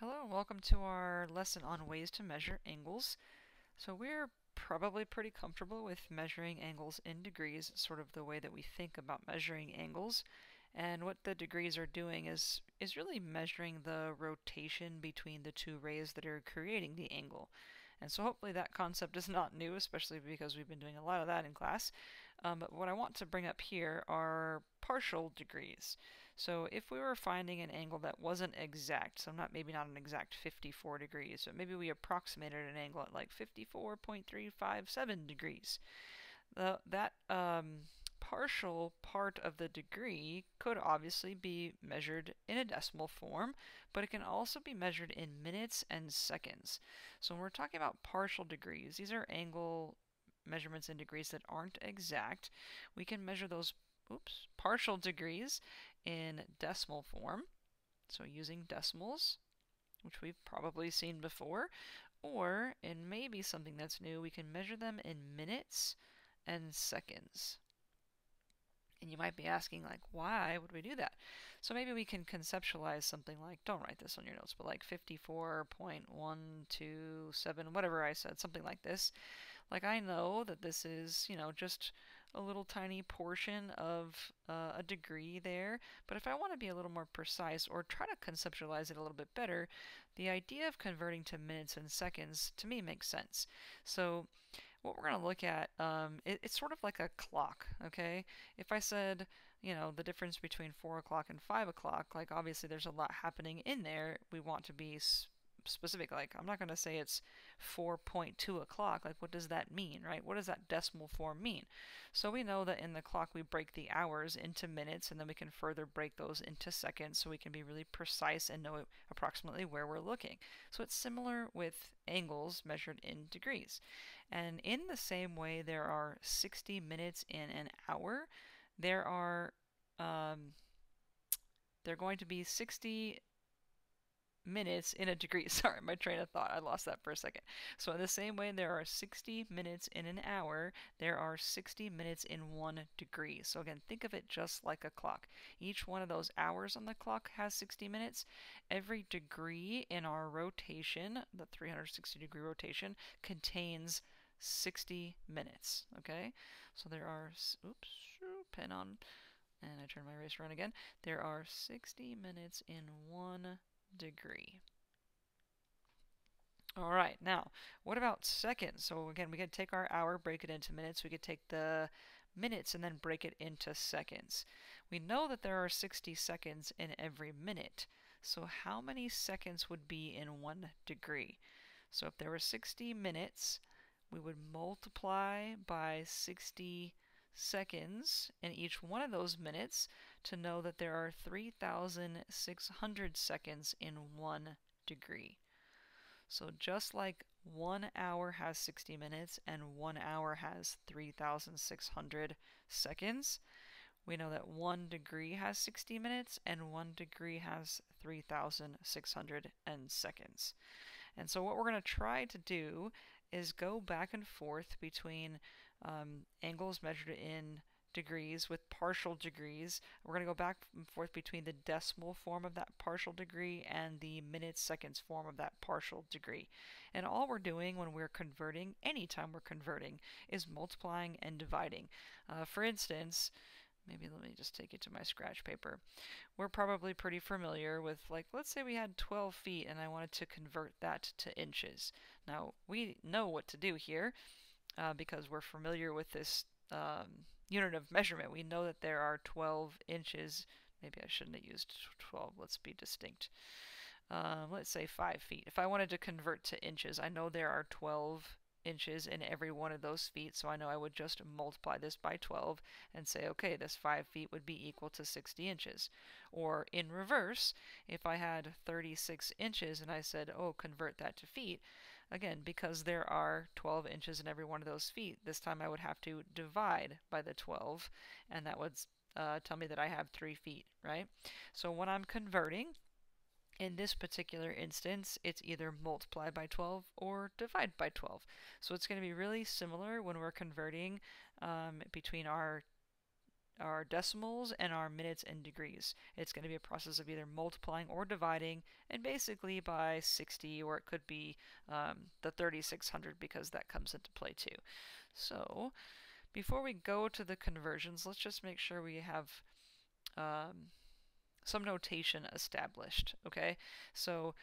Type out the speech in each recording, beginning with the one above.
Hello welcome to our lesson on ways to measure angles. So we're probably pretty comfortable with measuring angles in degrees, sort of the way that we think about measuring angles. And what the degrees are doing is, is really measuring the rotation between the two rays that are creating the angle. And so hopefully that concept is not new, especially because we've been doing a lot of that in class. Um, but what I want to bring up here are partial degrees. So if we were finding an angle that wasn't exact, so not maybe not an exact 54 degrees, but maybe we approximated an angle at like 54.357 degrees. The, that um, partial part of the degree could obviously be measured in a decimal form, but it can also be measured in minutes and seconds. So when we're talking about partial degrees, these are angle measurements in degrees that aren't exact. We can measure those oops, partial degrees in decimal form, so using decimals, which we've probably seen before, or, in maybe something that's new, we can measure them in minutes and seconds. And you might be asking, like, why would we do that? So maybe we can conceptualize something like, don't write this on your notes, but like 54.127, whatever I said, something like this. Like, I know that this is, you know, just a little tiny portion of uh, a degree there, but if I want to be a little more precise or try to conceptualize it a little bit better, the idea of converting to minutes and seconds to me makes sense. So what we're going to look at, um, it, it's sort of like a clock, okay? If I said, you know, the difference between 4 o'clock and 5 o'clock, like obviously there's a lot happening in there. We want to be specific. Like, I'm not going to say it's 4.2 o'clock. Like, what does that mean, right? What does that decimal form mean? So we know that in the clock we break the hours into minutes, and then we can further break those into seconds so we can be really precise and know approximately where we're looking. So it's similar with angles measured in degrees. And in the same way, there are 60 minutes in an hour. There are um, they're going to be 60 minutes in a degree. Sorry, my train of thought, I lost that for a second. So in the same way there are 60 minutes in an hour, there are 60 minutes in one degree. So again, think of it just like a clock. Each one of those hours on the clock has 60 minutes. Every degree in our rotation, the 360 degree rotation, contains 60 minutes, okay? So there are, oops, pen on, and I turn my eraser on again. There are 60 minutes in one degree. All right, now, what about seconds? So again, we could take our hour, break it into minutes. We could take the minutes and then break it into seconds. We know that there are 60 seconds in every minute. So how many seconds would be in one degree? So if there were 60 minutes, we would multiply by 60 seconds in each one of those minutes to know that there are 3,600 seconds in one degree. So just like one hour has 60 minutes and one hour has 3,600 seconds, we know that one degree has 60 minutes and one degree has 3,600 seconds. And so what we're going to try to do is go back and forth between um, angles measured in degrees with partial degrees. We're going to go back and forth between the decimal form of that partial degree and the minutes seconds form of that partial degree. And all we're doing when we're converting, anytime we're converting, is multiplying and dividing. Uh, for instance, maybe let me just take it to my scratch paper. We're probably pretty familiar with, like, let's say we had 12 feet and I wanted to convert that to inches. Now, we know what to do here uh, because we're familiar with this um, unit of measurement. We know that there are 12 inches. Maybe I shouldn't have used 12. Let's be distinct. Um, let's say 5 feet. If I wanted to convert to inches, I know there are 12 inches in every one of those feet, so I know I would just multiply this by 12 and say, okay, this 5 feet would be equal to 60 inches. Or in reverse, if I had 36 inches and I said, oh, convert that to feet, again, because there are 12 inches in every one of those feet, this time I would have to divide by the 12, and that would uh, tell me that I have 3 feet, right? So when I'm converting, in this particular instance, it's either multiply by 12 or divide by 12. So it's going to be really similar when we're converting um, between our our decimals and our minutes and degrees. It's going to be a process of either multiplying or dividing, and basically by 60, or it could be um, the 3600 because that comes into play too. So before we go to the conversions, let's just make sure we have um, some notation established, okay? So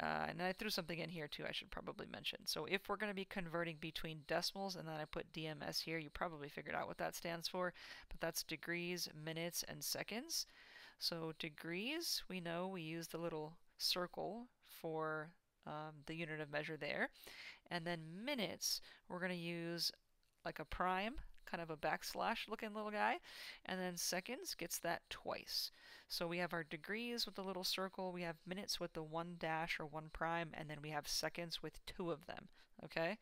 uh, and I threw something in here too I should probably mention. So if we're going to be converting between decimals and then I put DMS here, you probably figured out what that stands for, but that's degrees, minutes, and seconds. So degrees, we know we use the little circle for um, the unit of measure there. And then minutes, we're going to use like a prime, kind of a backslash looking little guy. And then seconds gets that twice. So we have our degrees with the little circle, we have minutes with the one dash or one prime, and then we have seconds with two of them. Okay,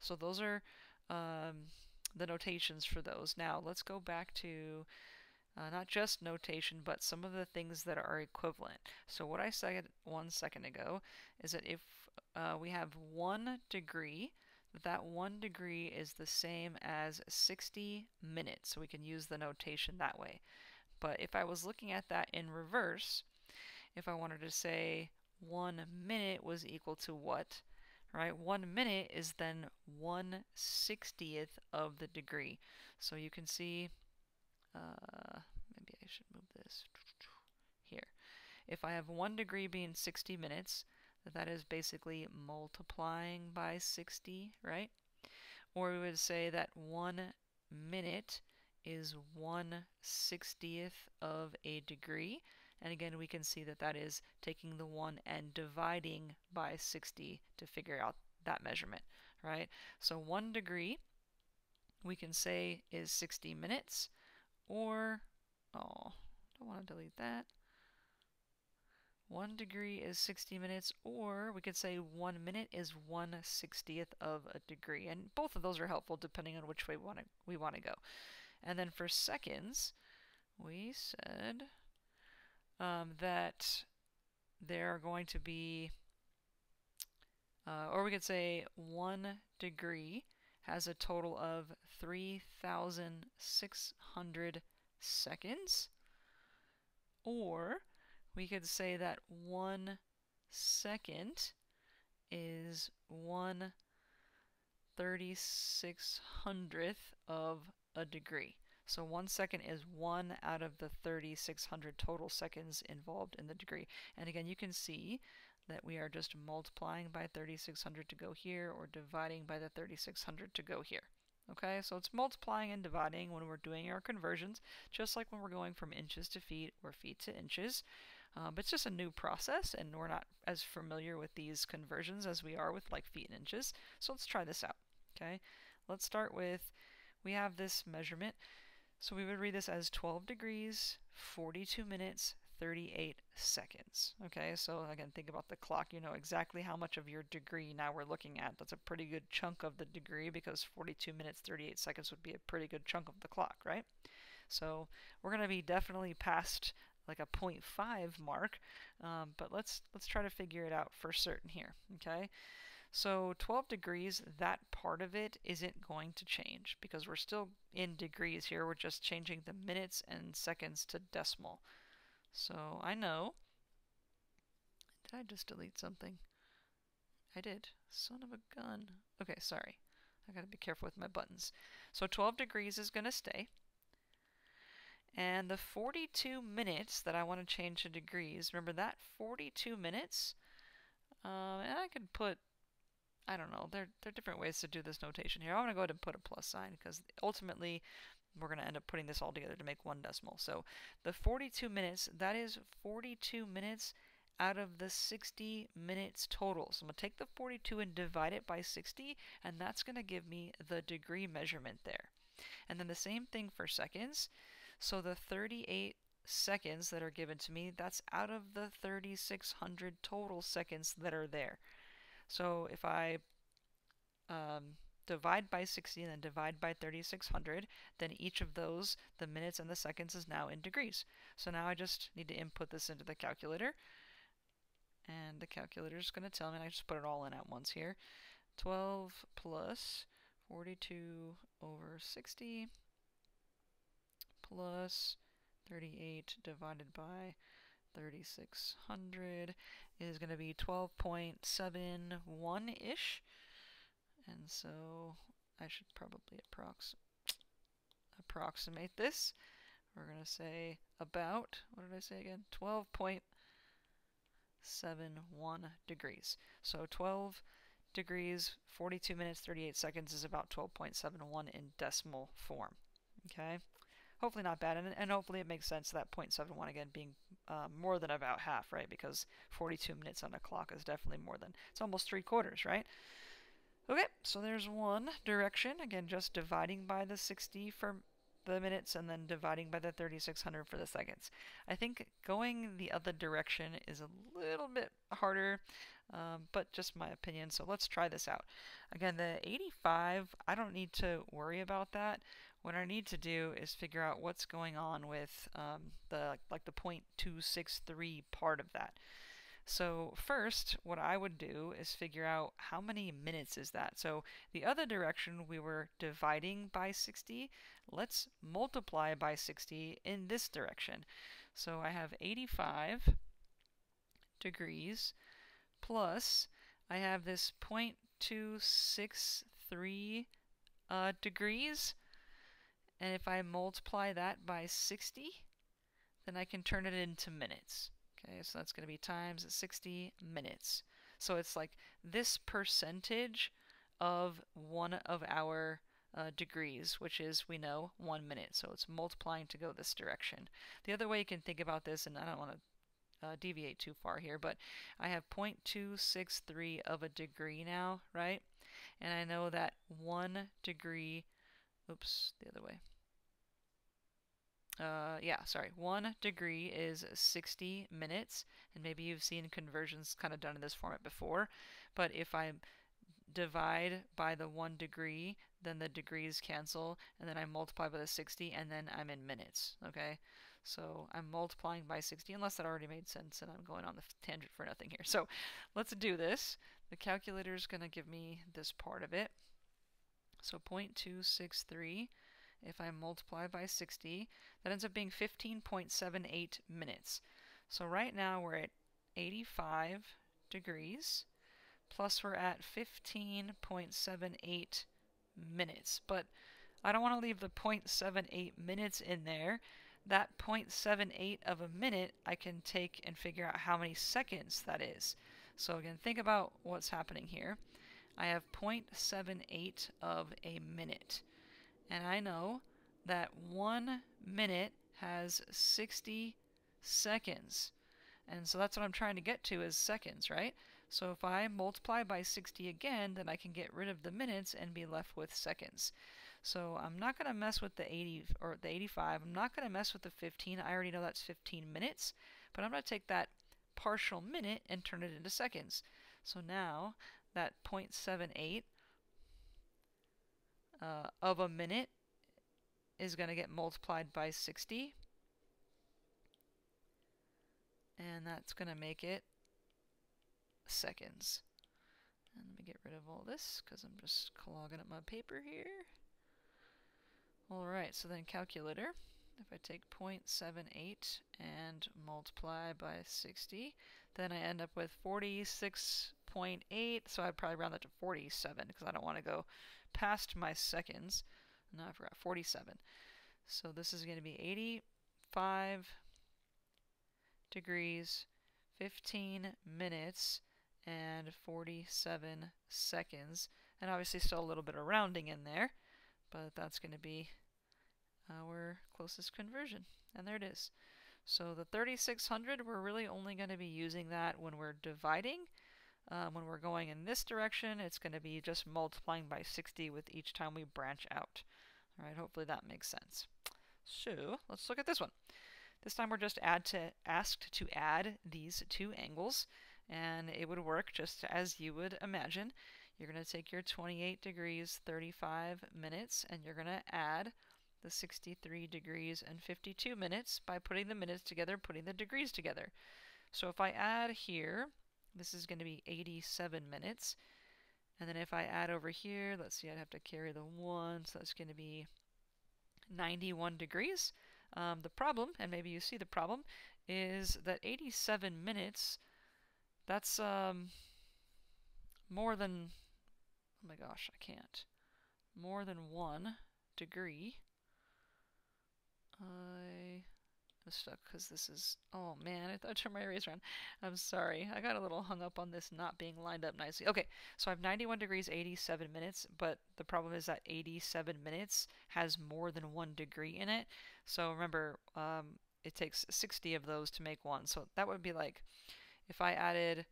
so those are um, the notations for those. Now let's go back to uh, not just notation, but some of the things that are equivalent. So what I said one second ago is that if uh, we have one degree, that one degree is the same as 60 minutes. So we can use the notation that way. But if I was looking at that in reverse, if I wanted to say one minute was equal to what, right? One minute is then one sixtieth of the degree. So you can see, uh, maybe I should move this here. If I have one degree being 60 minutes, that is basically multiplying by 60, right? Or we would say that one minute is 1 60th of a degree. And again, we can see that that is taking the 1 and dividing by 60 to figure out that measurement, right? So 1 degree, we can say is 60 minutes, or, oh, I don't want to delete that. 1 degree is 60 minutes, or we could say 1 minute is 1 60th of a degree. And both of those are helpful depending on which way we want to we want to go. And then for seconds, we said um, that there are going to be, uh, or we could say one degree has a total of 3,600 seconds. Or we could say that one second is one thirty six hundredth of a degree. So one second is one out of the 3,600 total seconds involved in the degree. And again, you can see that we are just multiplying by 3,600 to go here or dividing by the 3,600 to go here. Okay, so it's multiplying and dividing when we're doing our conversions, just like when we're going from inches to feet or feet to inches. Um, but it's just a new process, and we're not as familiar with these conversions as we are with like feet and inches. So let's try this out. Okay, let's start with we have this measurement. So we would read this as 12 degrees, 42 minutes, 38 seconds. Okay, so again, think about the clock. You know exactly how much of your degree now we're looking at. That's a pretty good chunk of the degree because 42 minutes, 38 seconds would be a pretty good chunk of the clock, right? So we're going to be definitely past like a 0.5 mark, um, but let's let's try to figure it out for certain here. Okay, so 12 degrees, that part of it isn't going to change because we're still in degrees here. We're just changing the minutes and seconds to decimal. So I know. Did I just delete something? I did. Son of a gun. Okay, sorry. I gotta be careful with my buttons. So 12 degrees is gonna stay. And the 42 minutes that I want to change to degrees, remember that 42 minutes? Um, and I could put I don't know. There, there are different ways to do this notation here. I'm going to go ahead and put a plus sign because ultimately we're going to end up putting this all together to make one decimal. So the 42 minutes, that is 42 minutes out of the 60 minutes total. So I'm going to take the 42 and divide it by 60, and that's going to give me the degree measurement there. And then the same thing for seconds. So the 38 seconds that are given to me, that's out of the 3600 total seconds that are there. So if I um, divide by 60 and then divide by 3600, then each of those, the minutes and the seconds, is now in degrees. So now I just need to input this into the calculator. And the calculator is going to tell me, I just put it all in at once here, 12 plus 42 over 60 plus 38 divided by 3600 is going to be 12.71-ish. And so I should probably approx approximate this. We're going to say about, what did I say again? 12.71 degrees. So 12 degrees, 42 minutes, 38 seconds is about 12.71 in decimal form. Okay? Hopefully not bad, and, and hopefully it makes sense that 0.71 again being uh, more than about half, right? Because 42 minutes on a clock is definitely more than, it's almost three quarters, right? Okay, so there's one direction, again, just dividing by the 60 for the minutes and then dividing by the 3600 for the seconds. I think going the other direction is a little bit harder, um, but just my opinion. So let's try this out. Again, the 85, I don't need to worry about that. What I need to do is figure out what's going on with um, the like the 0.263 part of that. So first, what I would do is figure out how many minutes is that. So the other direction we were dividing by 60. Let's multiply by 60 in this direction. So I have 85 degrees plus I have this 0.263 uh, degrees. And if I multiply that by 60, then I can turn it into minutes. Okay, so that's going to be times 60 minutes. So it's like this percentage of one of our uh, degrees, which is, we know, one minute. So it's multiplying to go this direction. The other way you can think about this, and I don't want to uh, deviate too far here, but I have 0.263 of a degree now, right? And I know that one degree, oops, the other way uh, yeah, sorry, one degree is 60 minutes, and maybe you've seen conversions kind of done in this format before, but if I divide by the one degree, then the degrees cancel, and then I multiply by the 60, and then I'm in minutes, okay? So I'm multiplying by 60, unless that already made sense, and I'm going on the tangent for nothing here. So let's do this. The calculator is going to give me this part of it. So 0.263 if I multiply by 60, that ends up being 15.78 minutes. So right now we're at 85 degrees, plus we're at 15.78 minutes. But I don't want to leave the 0.78 minutes in there. That 0.78 of a minute, I can take and figure out how many seconds that is. So again, think about what's happening here. I have 0.78 of a minute. And I know that one minute has 60 seconds. And so that's what I'm trying to get to is seconds, right? So if I multiply by 60 again, then I can get rid of the minutes and be left with seconds. So I'm not going to mess with the 80 or the 85. I'm not going to mess with the 15. I already know that's 15 minutes, but I'm going to take that partial minute and turn it into seconds. So now that 0.78 uh, of a minute is going to get multiplied by 60. And that's going to make it seconds. And let me get rid of all this because I'm just clogging up my paper here. Alright, so then calculator. If I take 0.78 and multiply by 60, then I end up with 46.8. So I'd probably round that to 47 because I don't want to go past my seconds. No, I forgot, 47. So this is going to be 85 degrees, 15 minutes, and 47 seconds. And obviously still a little bit of rounding in there, but that's going to be our closest conversion. And there it is. So the 3600, we're really only going to be using that when we're dividing. Um, when we're going in this direction, it's going to be just multiplying by 60 with each time we branch out. All right, hopefully that makes sense. So let's look at this one. This time we're just add to asked to add these two angles, and it would work just as you would imagine. You're going to take your 28 degrees 35 minutes, and you're going to add the 63 degrees and 52 minutes by putting the minutes together, putting the degrees together. So if I add here, this is going to be 87 minutes. And then if I add over here, let's see, I'd have to carry the 1, so that's going to be 91 degrees. Um, the problem, and maybe you see the problem, is that 87 minutes, that's um, more than, oh my gosh, I can't, more than one degree. I stuck because this is, oh man, I thought I turned my eraser on. I'm sorry, I got a little hung up on this not being lined up nicely. Okay, so I have 91 degrees, 87 minutes, but the problem is that 87 minutes has more than one degree in it. So remember, um, it takes 60 of those to make one. So that would be like, if I added,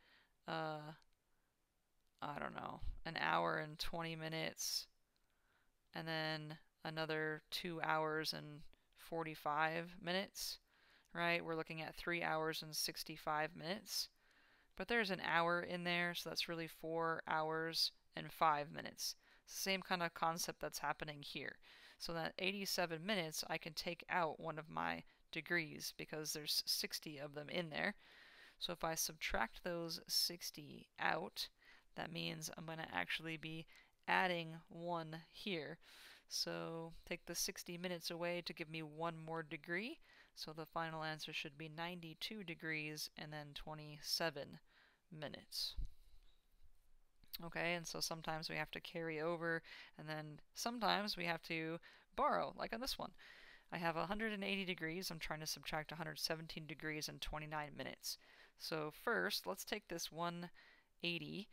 uh, I don't know, an hour and 20 minutes, and then another two hours and 45 minutes, right? We're looking at three hours and 65 minutes. But there's an hour in there, so that's really four hours and five minutes. Same kind of concept that's happening here. So that 87 minutes, I can take out one of my degrees because there's 60 of them in there. So if I subtract those 60 out, that means I'm going to actually be adding one here. So take the 60 minutes away to give me one more degree. So the final answer should be 92 degrees and then 27 minutes. Okay, and so sometimes we have to carry over, and then sometimes we have to borrow, like on this one. I have 180 degrees, I'm trying to subtract 117 degrees and 29 minutes. So first, let's take this 180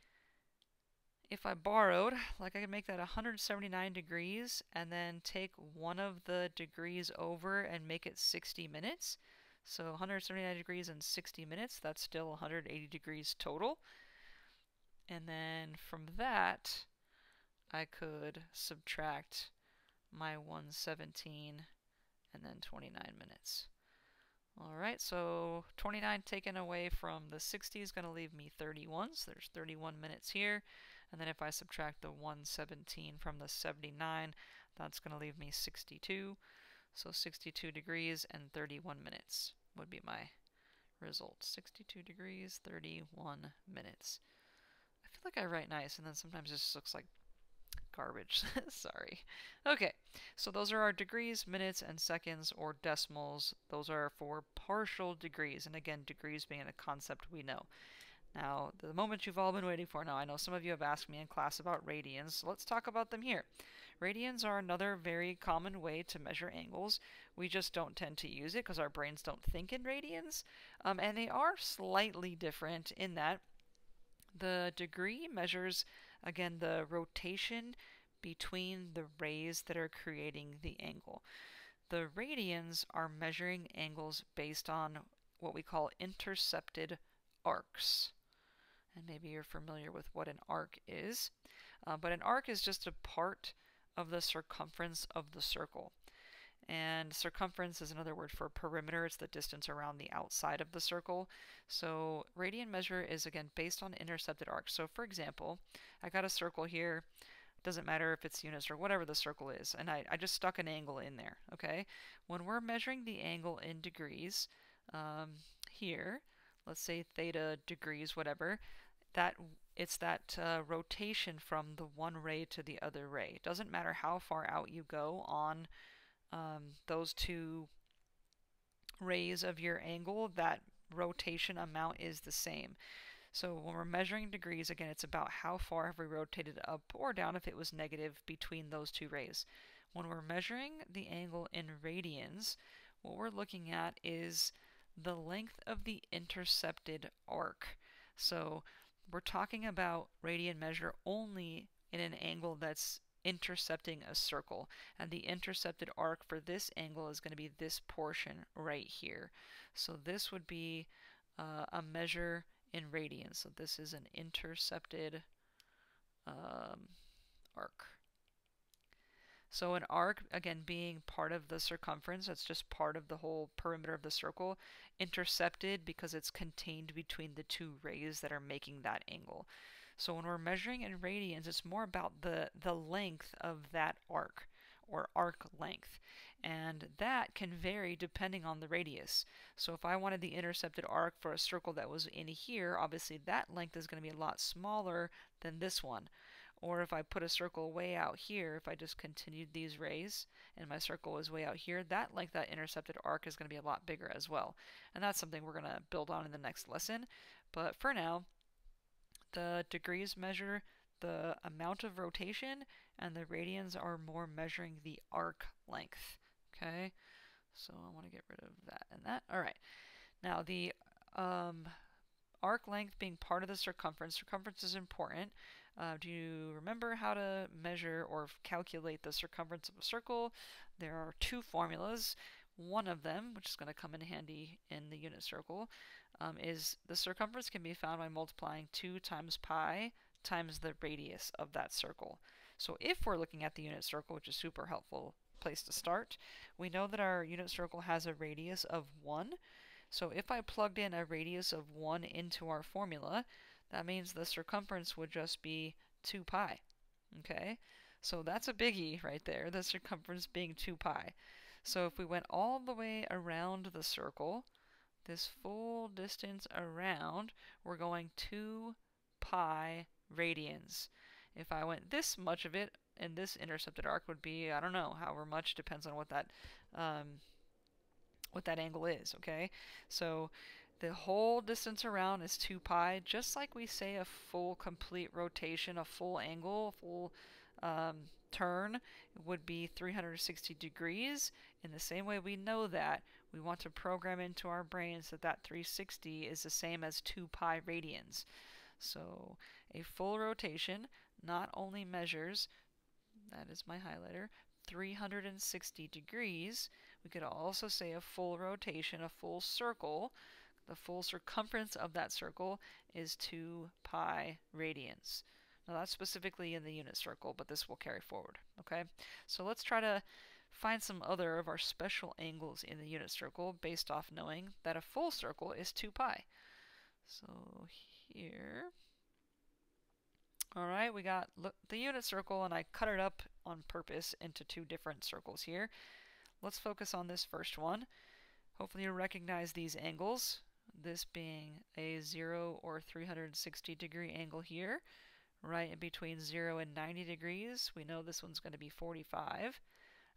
if I borrowed, like I could make that 179 degrees and then take one of the degrees over and make it 60 minutes. So 179 degrees and 60 minutes, that's still 180 degrees total. And then from that, I could subtract my 117 and then 29 minutes. Alright, so 29 taken away from the 60 is going to leave me 31, so there's 31 minutes here. And then if I subtract the 117 from the 79, that's going to leave me 62. So 62 degrees and 31 minutes would be my result. 62 degrees, 31 minutes. I feel like I write nice, and then sometimes it just looks like garbage. Sorry. Okay, so those are our degrees, minutes, and seconds, or decimals. Those are for partial degrees, and again, degrees being a concept we know. Now, the moment you've all been waiting for now, I know some of you have asked me in class about radians, so let's talk about them here. Radians are another very common way to measure angles. We just don't tend to use it because our brains don't think in radians, um, and they are slightly different in that the degree measures, again, the rotation between the rays that are creating the angle. The radians are measuring angles based on what we call intercepted arcs and maybe you're familiar with what an arc is. Uh, but an arc is just a part of the circumference of the circle. And circumference is another word for perimeter. It's the distance around the outside of the circle. So radian measure is again based on intercepted arcs. So for example, I got a circle here. Doesn't matter if it's units or whatever the circle is. And I, I just stuck an angle in there. Okay. When we're measuring the angle in degrees um, here, let's say theta degrees, whatever, that it's that uh, rotation from the one ray to the other ray. It doesn't matter how far out you go on um, those two rays of your angle, that rotation amount is the same. So when we're measuring degrees, again, it's about how far have we rotated up or down if it was negative between those two rays. When we're measuring the angle in radians, what we're looking at is the length of the intercepted arc. So we're talking about radian measure only in an angle that's intercepting a circle. And the intercepted arc for this angle is going to be this portion right here. So this would be uh, a measure in radians. So this is an intercepted um, arc. So an arc, again, being part of the circumference, that's just part of the whole perimeter of the circle, intercepted because it's contained between the two rays that are making that angle. So when we're measuring in radians, it's more about the, the length of that arc, or arc length. And that can vary depending on the radius. So if I wanted the intercepted arc for a circle that was in here, obviously that length is going to be a lot smaller than this one. Or if I put a circle way out here, if I just continued these rays and my circle was way out here, that like that intercepted arc is going to be a lot bigger as well. And that's something we're going to build on in the next lesson. But for now, the degrees measure the amount of rotation and the radians are more measuring the arc length. Okay, so I want to get rid of that and that. All right, now the um, arc length being part of the circumference, circumference is important. Uh, do you remember how to measure or calculate the circumference of a circle? There are two formulas. One of them, which is going to come in handy in the unit circle, um, is the circumference can be found by multiplying 2 times pi times the radius of that circle. So if we're looking at the unit circle, which is super helpful place to start, we know that our unit circle has a radius of 1. So if I plugged in a radius of 1 into our formula, that means the circumference would just be 2 pi. Okay, so that's a biggie right there, the circumference being 2 pi. So if we went all the way around the circle, this full distance around, we're going 2 pi radians. If I went this much of it, and this intercepted arc would be, I don't know, however much, depends on what that, um, what that angle is, okay? So the whole distance around is 2 pi, just like we say a full complete rotation, a full angle, a full um, turn would be 360 degrees. In the same way we know that, we want to program into our brains that that 360 is the same as 2 pi radians. So a full rotation not only measures, that is my highlighter, 360 degrees, we could also say a full rotation, a full circle, the full circumference of that circle is 2 pi radians. Now that's specifically in the unit circle, but this will carry forward, okay? So let's try to find some other of our special angles in the unit circle based off knowing that a full circle is 2 pi. So here, alright, we got the unit circle and I cut it up on purpose into two different circles here. Let's focus on this first one. Hopefully you recognize these angles, this being a 0 or 360 degree angle here, right in between 0 and 90 degrees. We know this one's going to be 45.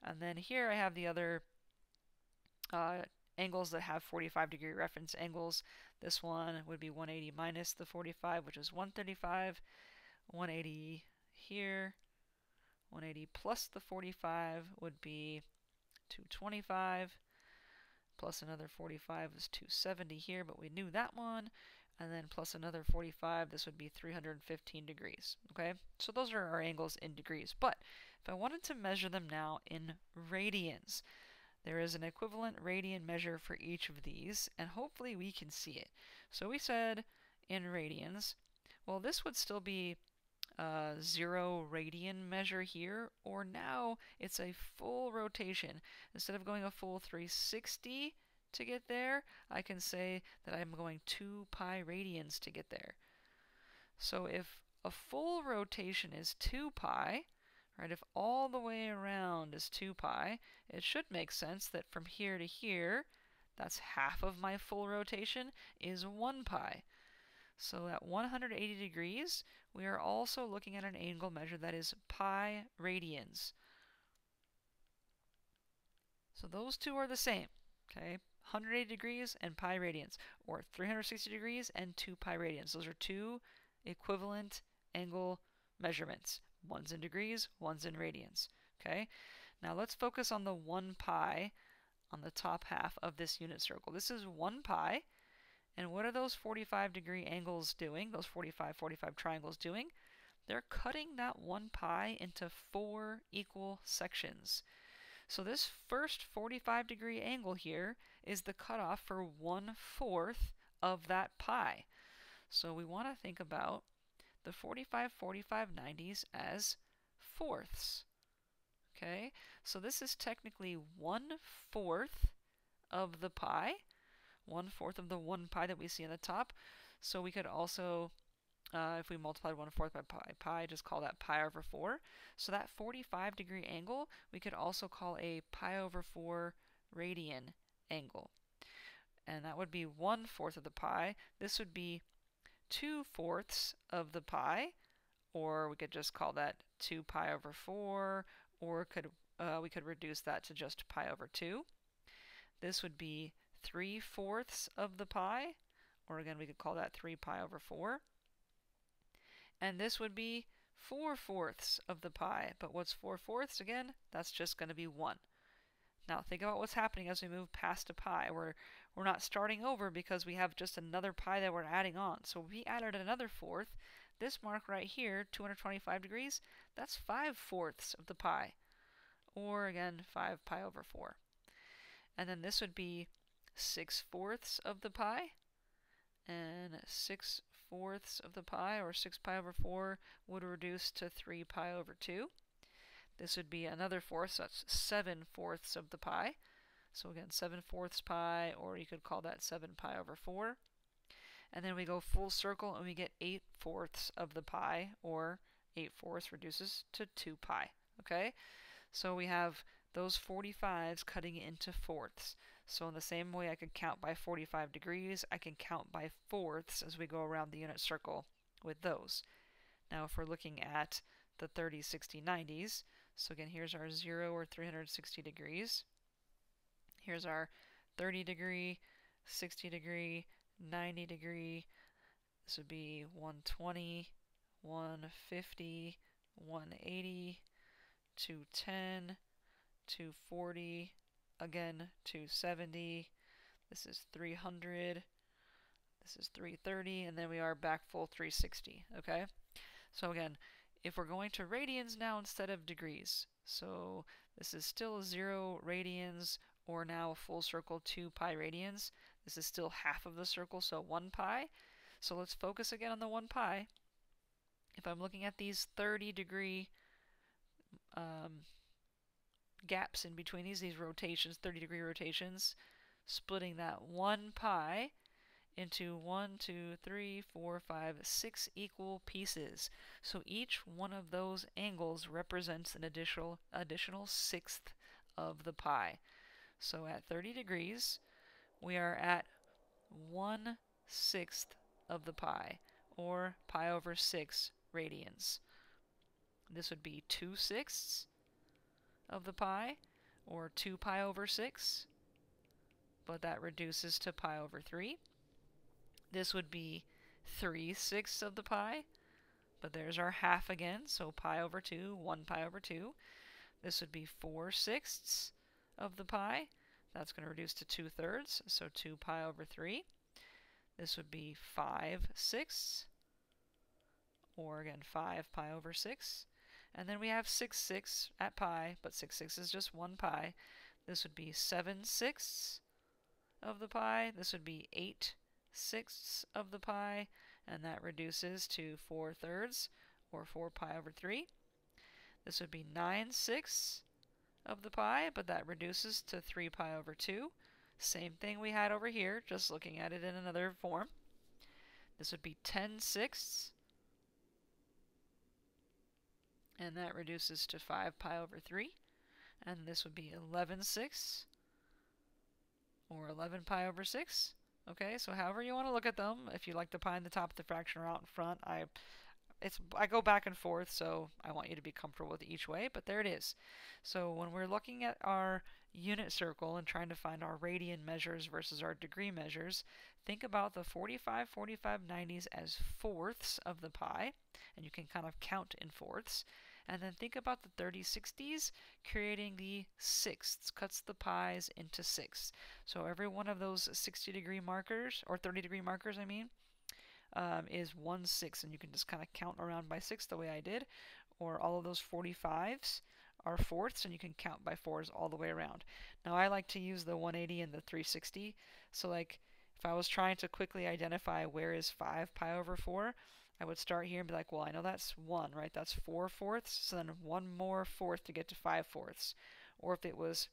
And then here I have the other uh, angles that have 45 degree reference angles. This one would be 180 minus the 45, which is 135. 180 here. 180 plus the 45 would be 225 plus another 45 is 270 here, but we knew that one. And then plus another 45, this would be 315 degrees. Okay, so those are our angles in degrees. But if I wanted to measure them now in radians, there is an equivalent radian measure for each of these, and hopefully we can see it. So we said in radians, well, this would still be a zero radian measure here, or now it's a full rotation. Instead of going a full 360 to get there, I can say that I'm going 2 pi radians to get there. So if a full rotation is 2 pi, right, if all the way around is 2 pi, it should make sense that from here to here, that's half of my full rotation, is 1 pi. So at 180 degrees, we are also looking at an angle measure that is pi radians. So those two are the same, okay? 180 degrees and pi radians, or 360 degrees and 2 pi radians. Those are two equivalent angle measurements. One's in degrees, one's in radians. Okay, now let's focus on the 1 pi on the top half of this unit circle. This is 1 pi, and what are those 45 degree angles doing, those 45, 45 triangles doing? They're cutting that 1 pi into four equal sections. So this first 45 degree angle here is the cutoff for 1 fourth of that pi. So we want to think about the 45, 45, 90s as fourths. Okay, so this is technically 1 fourth of the pi, 1 fourth of the 1 pi that we see on the top. So we could also uh, if we multiplied 1 fourth by pi, pi, just call that pi over 4. So that 45 degree angle, we could also call a pi over 4 radian angle. And that would be 1 fourth of the pi. This would be 2 fourths of the pi, or we could just call that 2 pi over 4, or could uh, we could reduce that to just pi over 2. This would be 3 fourths of the pi, or again we could call that 3 pi over 4. And this would be 4 fourths of the pi, but what's 4 fourths again? That's just going to be 1. Now think about what's happening as we move past a pi. We're, we're not starting over because we have just another pi that we're adding on. So we added another fourth, this mark right here, 225 degrees, that's 5 fourths of the pi. Or again, 5 pi over 4. And then this would be 6 fourths of the pi. And 6 fourths of the pi, or 6 pi over 4, would reduce to 3 pi over 2. This would be another fourth, so that's 7 fourths of the pi. So again, 7 fourths pi, or you could call that 7 pi over 4. And then we go full circle and we get 8 fourths of the pi, or 8 fourths reduces to 2 pi. Okay? So we have those 45s cutting into fourths. So in the same way I could count by 45 degrees, I can count by fourths as we go around the unit circle with those. Now if we're looking at the 30, 60, 90s, so again here's our 0 or 360 degrees. Here's our 30 degree, 60 degree, 90 degree. This would be 120, 150, 180, 210, 240, again 270. This is 300. This is 330, and then we are back full 360, okay? So again, if we're going to radians now instead of degrees, so this is still 0 radians, or now a full circle 2 pi radians. This is still half of the circle, so 1 pi. So let's focus again on the 1 pi. If I'm looking at these 30 degree um, gaps in between these, these rotations, 30 degree rotations, splitting that 1 pi into one, two, three, four, five, six equal pieces. So each one of those angles represents an additional, additional sixth of the pi. So at 30 degrees, we are at 1 sixth of the pi, or pi over 6 radians. This would be 2 sixths of the pi, or 2 pi over 6, but that reduces to pi over 3. This would be 3 sixths of the pi, but there's our half again, so pi over 2, 1 pi over 2. This would be 4 sixths of the pi. That's going to reduce to 2 thirds, so 2 pi over 3. This would be 5 sixths, or again 5 pi over 6. And then we have 6 6 at pi, but 6 6 is just 1 pi. This would be 7 sixths of the pi. This would be 8 sixths of the pi, and that reduces to 4 thirds, or 4 pi over 3. This would be 9 sixths of the pi, but that reduces to 3 pi over 2. Same thing we had over here, just looking at it in another form. This would be 10 sixths, and that reduces to 5 pi over 3. And this would be 11 sixths, or 11 pi over 6. Okay, so however you want to look at them, if you like to pi in the top of the fraction or out in front, I it's I go back and forth, so I want you to be comfortable with each way, but there it is. So when we're looking at our unit circle and trying to find our radian measures versus our degree measures, think about the 45, 45, 90s as fourths of the pi, and you can kind of count in fourths. And then think about the 3060s creating the sixths, cuts the pies into sixths. So every one of those 60 degree markers, or 30 degree markers, I mean, um, is one sixth, and you can just kind of count around by six the way I did. Or all of those 45s are fourths, and you can count by fours all the way around. Now I like to use the 180 and the 360. So like if I was trying to quickly identify where is 5 pi over 4, I would start here and be like, well, I know that's 1, right? That's 4 fourths, so then one more fourth to get to 5 fourths. Or if it was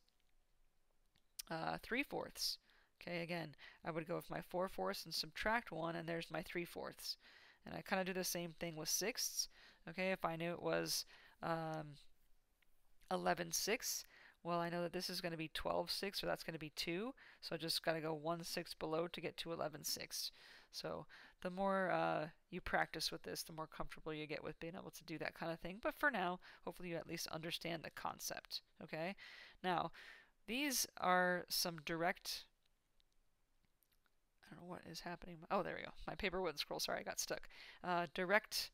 uh, 3 fourths, okay, again, I would go with my 4 fourths and subtract 1, and there's my 3 fourths. And I kind of do the same thing with sixths, okay? If I knew it was um, 11 sixths, well, I know that this is going to be 12 sixths, so that's going to be 2. So I just got to go 1 sixth below to get to 11 sixths. So the more uh, you practice with this, the more comfortable you get with being able to do that kind of thing. But for now, hopefully you at least understand the concept. Okay. Now, these are some direct. I don't know what is happening. Oh, there we go. My paper wouldn't scroll. Sorry, I got stuck. Uh, direct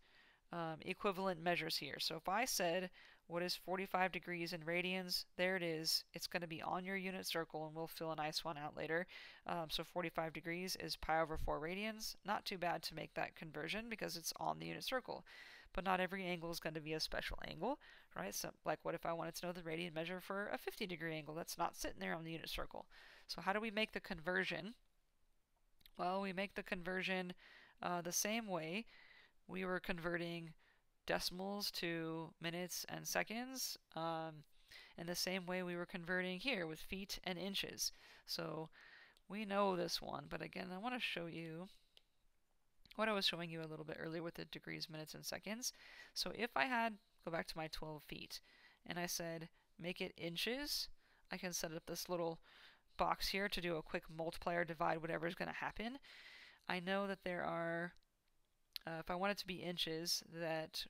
um, equivalent measures here. So if I said what is 45 degrees in radians? There it is. It's going to be on your unit circle, and we'll fill a nice one out later. Um, so 45 degrees is pi over 4 radians. Not too bad to make that conversion because it's on the unit circle. But not every angle is going to be a special angle, right? So, like, what if I wanted to know the radian measure for a 50 degree angle? That's not sitting there on the unit circle. So how do we make the conversion? Well, we make the conversion uh, the same way we were converting decimals to minutes and seconds um, in the same way we were converting here with feet and inches. So we know this one, but again, I want to show you what I was showing you a little bit earlier with the degrees, minutes, and seconds. So if I had, go back to my 12 feet, and I said make it inches, I can set up this little box here to do a quick multiplier divide whatever is going to happen. I know that there are, uh, if I want it to be inches, that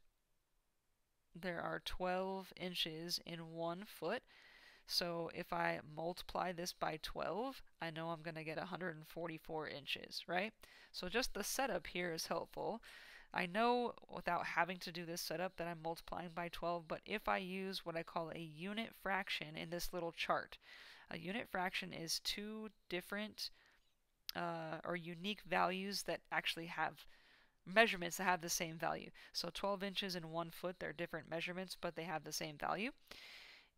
there are 12 inches in one foot. So if I multiply this by 12, I know I'm going to get 144 inches, right? So just the setup here is helpful. I know without having to do this setup that I'm multiplying by 12, but if I use what I call a unit fraction in this little chart, a unit fraction is two different uh, or unique values that actually have measurements that have the same value. So 12 inches and 1 foot, they're different measurements, but they have the same value.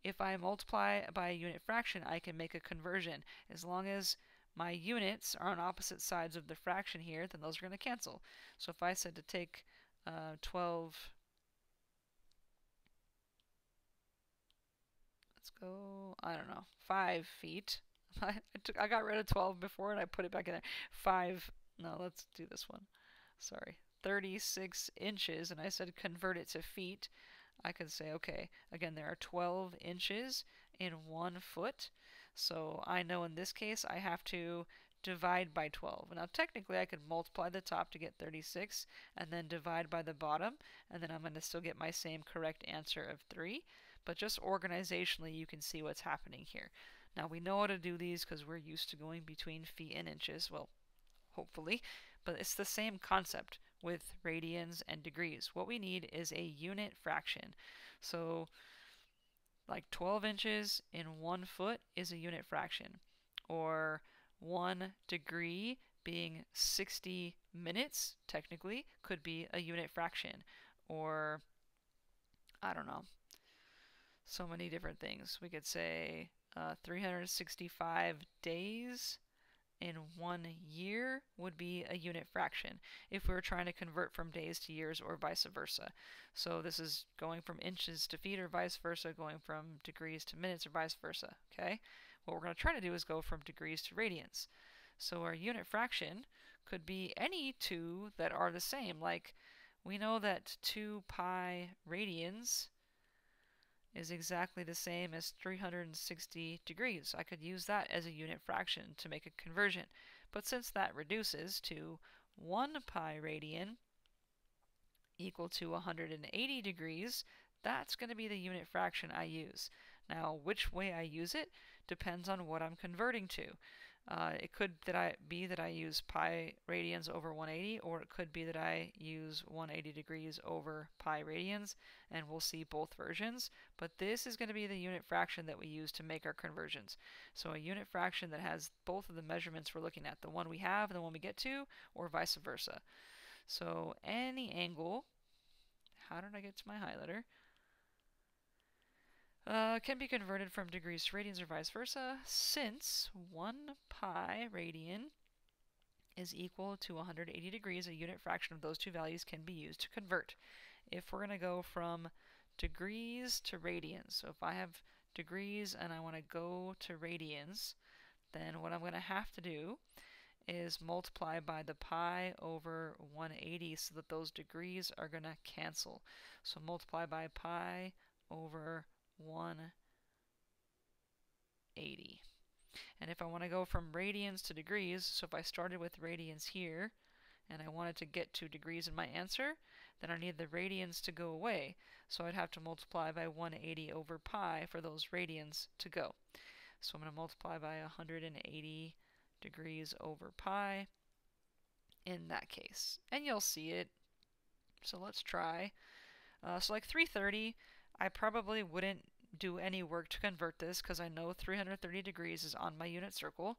If I multiply by a unit fraction, I can make a conversion. As long as my units are on opposite sides of the fraction here, then those are going to cancel. So if I said to take uh, 12, let's go, I don't know, 5 feet. I, took, I got rid of 12 before and I put it back in there. 5, no, let's do this one sorry, 36 inches, and I said convert it to feet, I could say, okay, again, there are 12 inches in one foot. So I know in this case I have to divide by 12. Now technically I could multiply the top to get 36 and then divide by the bottom and then I'm going to still get my same correct answer of 3. But just organizationally you can see what's happening here. Now we know how to do these because we're used to going between feet and inches. Well, hopefully but it's the same concept with radians and degrees. What we need is a unit fraction. So like 12 inches in one foot is a unit fraction. Or one degree being 60 minutes, technically, could be a unit fraction. Or, I don't know, so many different things. We could say uh, 365 days in one year would be a unit fraction if we were trying to convert from days to years or vice versa. So this is going from inches to feet or vice versa, going from degrees to minutes or vice versa. Okay? What we're going to try to do is go from degrees to radians. So our unit fraction could be any two that are the same. Like we know that 2 pi radians is exactly the same as 360 degrees. I could use that as a unit fraction to make a conversion. But since that reduces to 1 pi radian equal to 180 degrees, that's going to be the unit fraction I use. Now, which way I use it depends on what I'm converting to. Uh, it could that I be that I use pi radians over 180, or it could be that I use 180 degrees over pi radians, and we'll see both versions. But this is going to be the unit fraction that we use to make our conversions. So a unit fraction that has both of the measurements we're looking at, the one we have and the one we get to, or vice versa. So any angle, how did I get to my highlighter? Uh, can be converted from degrees to radians or vice versa, since 1 pi radian is equal to 180 degrees, a unit fraction of those two values can be used to convert. If we're going to go from degrees to radians, so if I have degrees and I want to go to radians, then what I'm going to have to do is multiply by the pi over 180 so that those degrees are going to cancel. So multiply by pi over 180. And if I want to go from radians to degrees, so if I started with radians here, and I wanted to get to degrees in my answer, then I need the radians to go away. So I'd have to multiply by 180 over pi for those radians to go. So I'm going to multiply by 180 degrees over pi in that case. And you'll see it. So let's try. Uh, so like 330, I probably wouldn't do any work to convert this because I know 330 degrees is on my unit circle.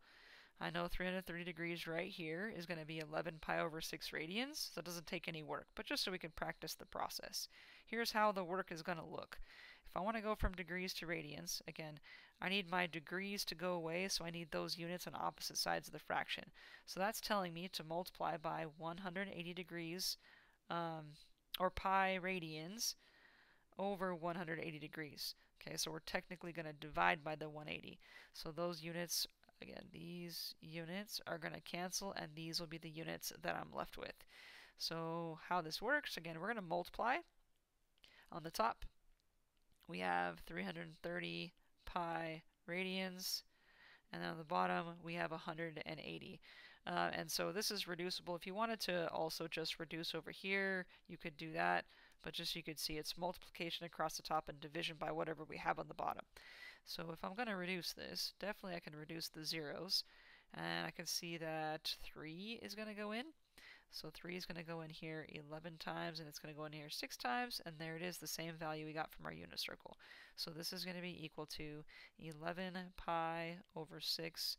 I know 330 degrees right here is going to be 11 pi over 6 radians, so it doesn't take any work, but just so we can practice the process. Here's how the work is going to look. If I want to go from degrees to radians, again, I need my degrees to go away, so I need those units on opposite sides of the fraction. So that's telling me to multiply by 180 degrees, um, or pi radians, over 180 degrees. Okay, so we're technically going to divide by the 180. So those units Again, these units are going to cancel, and these will be the units that I'm left with. So how this works, again, we're going to multiply. On the top, we have 330 pi radians, and then on the bottom, we have 180. Uh, and so this is reducible. If you wanted to also just reduce over here, you could do that. But just so you could see, it's multiplication across the top and division by whatever we have on the bottom. So if I'm going to reduce this, definitely I can reduce the zeros. And I can see that 3 is going to go in. So 3 is going to go in here 11 times, and it's going to go in here 6 times, and there it is, the same value we got from our unit circle. So this is going to be equal to 11 pi over 6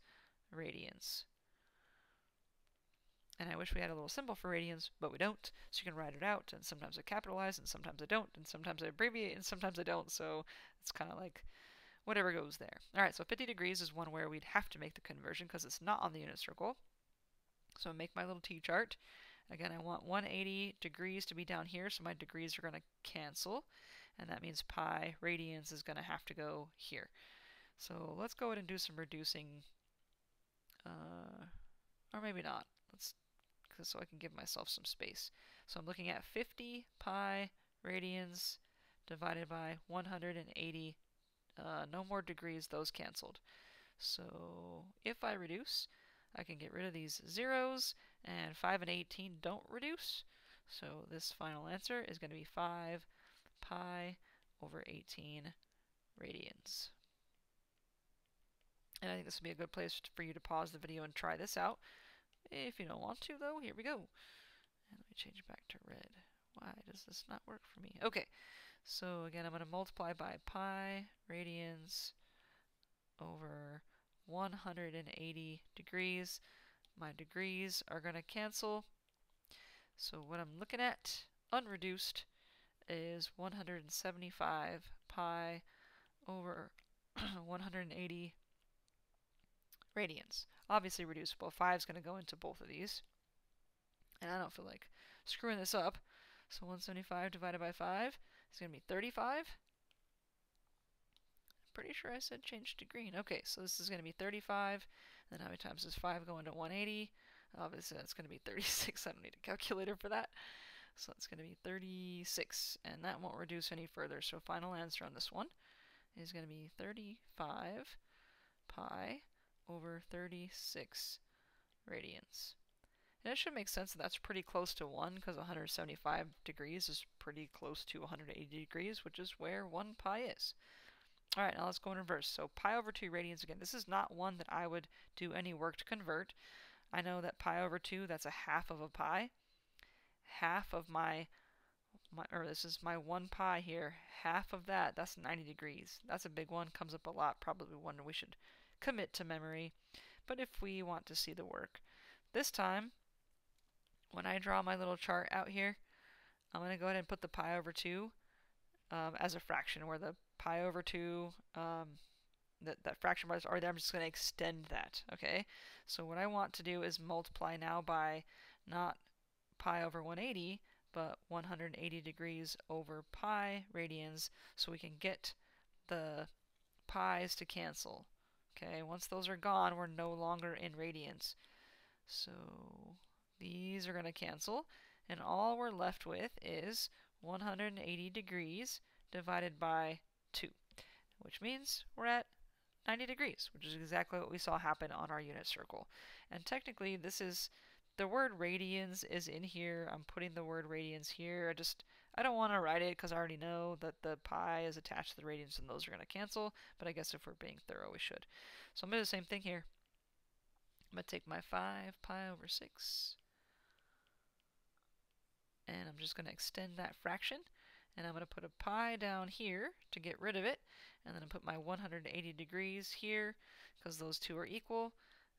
radians. And I wish we had a little symbol for radians, but we don't. So you can write it out, and sometimes I capitalize, and sometimes I don't, and sometimes I abbreviate, and sometimes I don't. So it's kind of like whatever goes there. Alright, so 50 degrees is one where we'd have to make the conversion because it's not on the unit circle. So I make my little t-chart. Again, I want 180 degrees to be down here, so my degrees are going to cancel. And that means pi radians is going to have to go here. So let's go ahead and do some reducing. Uh, or maybe not. Let's so I can give myself some space. So I'm looking at 50 pi radians divided by 180 uh, no more degrees, those canceled. So if I reduce, I can get rid of these zeros, and 5 and 18 don't reduce. So this final answer is going to be 5 pi over 18 radians. And I think this would be a good place for you to pause the video and try this out. If you don't want to, though, here we go. And let me change it back to red. Why does this not work for me? Okay, so again, I'm going to multiply by pi radians over 180 degrees. My degrees are going to cancel. So what I'm looking at, unreduced, is 175 pi over 180 radians. Obviously reducible. 5 is going to go into both of these. And I don't feel like screwing this up. So 175 divided by 5 is going to be 35. Pretty sure I said change to green. Okay, so this is going to be 35. Then how many times does 5 go into 180? Obviously, that's going to be 36. I don't need a calculator for that. So it's going to be 36, and that won't reduce any further. So final answer on this one is going to be 35 pi over 36 radians. And it should make sense that that's pretty close to 1 because 175 degrees is pretty close to 180 degrees, which is where 1 pi is. Alright, now let's go in reverse. So pi over 2 radians again. This is not one that I would do any work to convert. I know that pi over 2, that's a half of a pi. Half of my, my or this is my 1 pi here. Half of that, that's 90 degrees. That's a big one, comes up a lot, probably one we should commit to memory. But if we want to see the work. This time, when I draw my little chart out here, I'm going to go ahead and put the pi over 2 um, as a fraction, where the pi over 2, um, that, that fraction bars are there. I'm just going to extend that, okay? So what I want to do is multiply now by not pi over 180, but 180 degrees over pi radians, so we can get the pi's to cancel. Okay, once those are gone, we're no longer in radians. So these are going to cancel, and all we're left with is 180 degrees divided by 2, which means we're at 90 degrees, which is exactly what we saw happen on our unit circle. And technically, this is the word radians is in here. I'm putting the word radians here. I just, I don't want to write it because I already know that the pi is attached to the radians and those are going to cancel. But I guess if we're being thorough, we should. So I'm going to do the same thing here. I'm going to take my 5 pi over 6. And I'm just going to extend that fraction. And I'm going to put a pi down here to get rid of it. And then I put my 180 degrees here because those two are equal.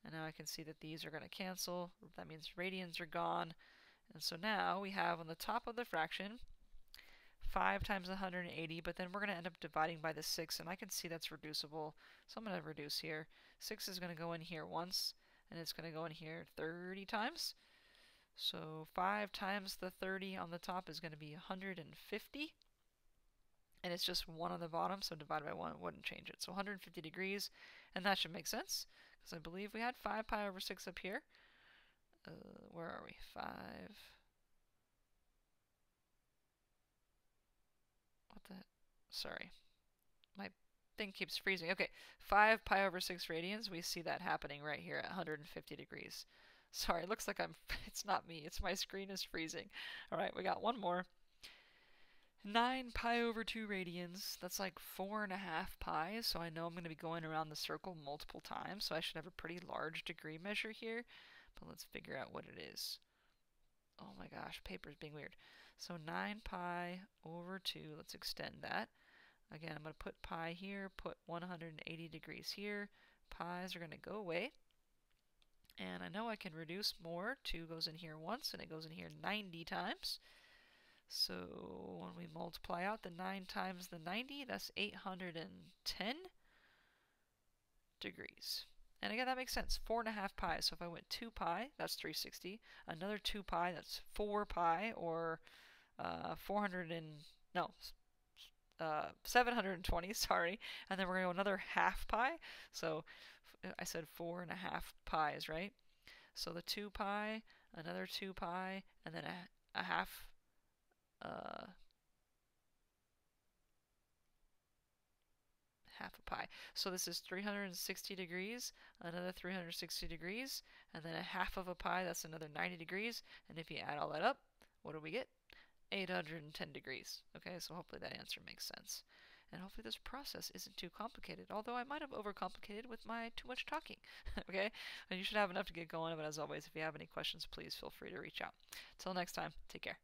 And now I can see that these are going to cancel. That means radians are gone. And so now we have on the top of the fraction 5 times 180, but then we're going to end up dividing by the 6, and I can see that's reducible. So I'm going to reduce here. 6 is going to go in here once, and it's going to go in here 30 times. So 5 times the 30 on the top is going to be 150. And it's just 1 on the bottom, so divided by 1 wouldn't change it. So 150 degrees, and that should make sense. Because I believe we had 5 pi over 6 up here. Uh, where are we? 5. What the? Sorry. My thing keeps freezing. Okay, 5 pi over 6 radians. We see that happening right here at 150 degrees. Sorry, it looks like I'm... It's not me. It's my screen is freezing. Alright, we got one more. 9 pi over 2 radians, that's like 4 and a half pi, so I know I'm going to be going around the circle multiple times, so I should have a pretty large degree measure here. But let's figure out what it is. Oh my gosh, paper's being weird. So 9 pi over 2, let's extend that. Again, I'm going to put pi here, put 180 degrees here. Pi's are going to go away. And I know I can reduce more. 2 goes in here once, and it goes in here 90 times. So when we multiply out the 9 times the 90, that's 810 degrees. And again, that makes sense. 4.5 pi. So if I went 2 pi, that's 360. Another 2 pi, that's 4 pi, or uh, 400 and, no, uh, 720, sorry. And then we're going to go another half pi. So I said 4.5 pis, right? So the 2 pi, another 2 pi, and then a, a half uh, half a pi. So this is 360 degrees, another 360 degrees, and then a half of a pi, that's another 90 degrees. And if you add all that up, what do we get? 810 degrees. Okay, so hopefully that answer makes sense. And hopefully this process isn't too complicated, although I might have overcomplicated with my too much talking. okay, and you should have enough to get going, but as always, if you have any questions, please feel free to reach out. Till next time, take care.